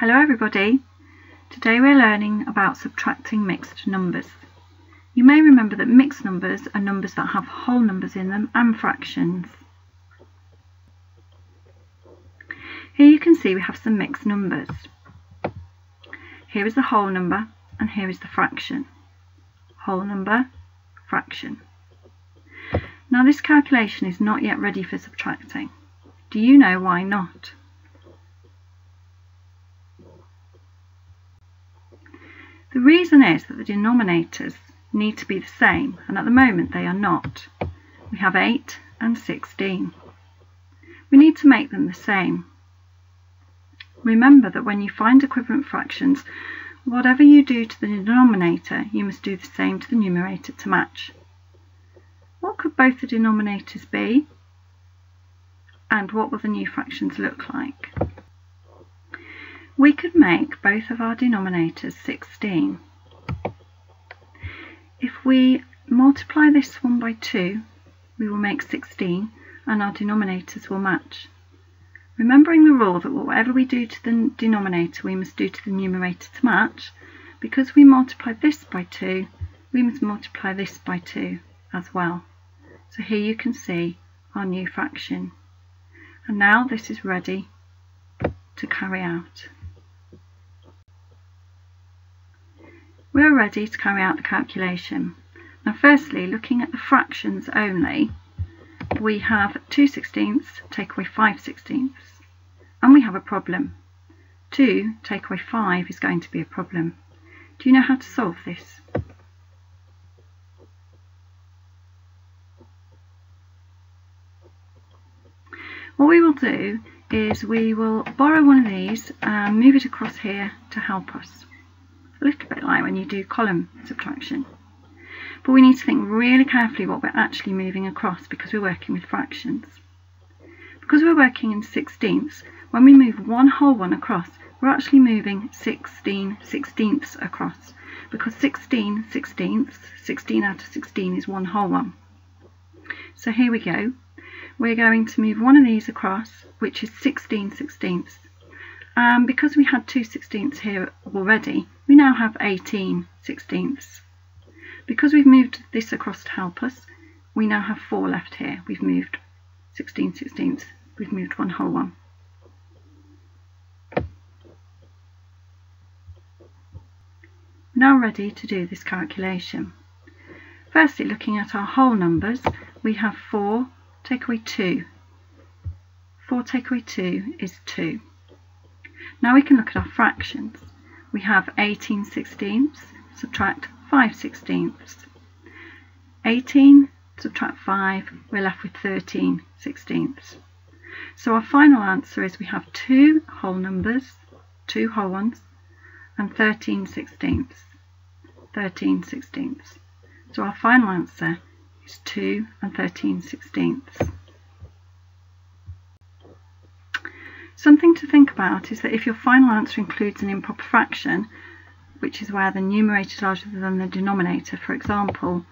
Hello everybody. Today we're learning about subtracting mixed numbers. You may remember that mixed numbers are numbers that have whole numbers in them and fractions. Here you can see we have some mixed numbers. Here is the whole number and here is the fraction. Whole number, fraction. Now this calculation is not yet ready for subtracting. Do you know why not? The reason is that the denominators need to be the same and at the moment they are not. We have 8 and 16. We need to make them the same. Remember that when you find equivalent fractions, whatever you do to the denominator, you must do the same to the numerator to match. What could both the denominators be? And what will the new fractions look like? We could make both of our denominators 16. If we multiply this one by 2, we will make 16 and our denominators will match. Remembering the rule that whatever we do to the denominator we must do to the numerator to match, because we multiply this by 2, we must multiply this by 2 as well. So here you can see our new fraction. And now this is ready to carry out. We are ready to carry out the calculation. Now firstly, looking at the fractions only, we have 2 sixteenths take away 5 sixteenths, and we have a problem. 2 take away 5 is going to be a problem. Do you know how to solve this? What we will do is we will borrow one of these and move it across here to help us a little bit like when you do column subtraction. But we need to think really carefully what we're actually moving across because we're working with fractions. Because we're working in sixteenths, when we move one whole one across, we're actually moving 16 sixteenths across because 16 sixteenths, 16 out of 16 is one whole one. So here we go. We're going to move one of these across, which is 16 sixteenths. And because we had two sixteenths here already, we now have 18 sixteenths. Because we've moved this across to help us, we now have four left here. We've moved 16 sixteenths, we've moved one whole one. Now ready to do this calculation. Firstly, looking at our whole numbers, we have 4 take away 2. 4 take away 2 is 2. Now we can look at our fractions we have 18 sixteenths, subtract 5 sixteenths. 18 subtract 5, we're left with 13 sixteenths. So our final answer is we have two whole numbers, two whole ones, and 13 sixteenths. 13 sixteenths. So our final answer is 2 and 13 sixteenths. Something to think about is that if your final answer includes an improper fraction, which is where the numerator is larger than the denominator, for example,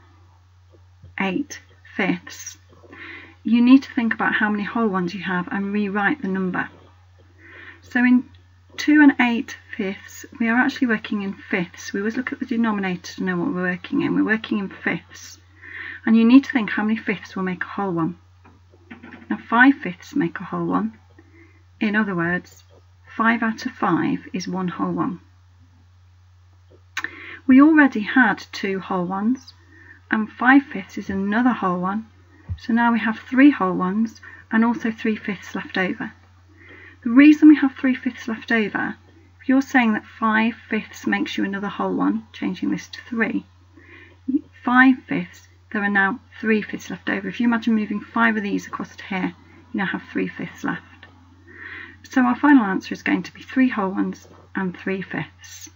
8 fifths, you need to think about how many whole ones you have and rewrite the number. So in 2 and 8 fifths, we are actually working in fifths. We always look at the denominator to know what we're working in. We're working in fifths. And you need to think how many fifths will make a whole one. Now 5 fifths make a whole one. In other words, 5 out of 5 is one whole one. We already had two whole ones and 5 fifths is another whole one. So now we have three whole ones and also 3 fifths left over. The reason we have 3 fifths left over, if you're saying that 5 fifths makes you another whole one, changing this to 3, 5 fifths, there are now 3 fifths left over. If you imagine moving 5 of these across to here, you now have 3 fifths left. So our final answer is going to be 3 whole ones and 3 fifths.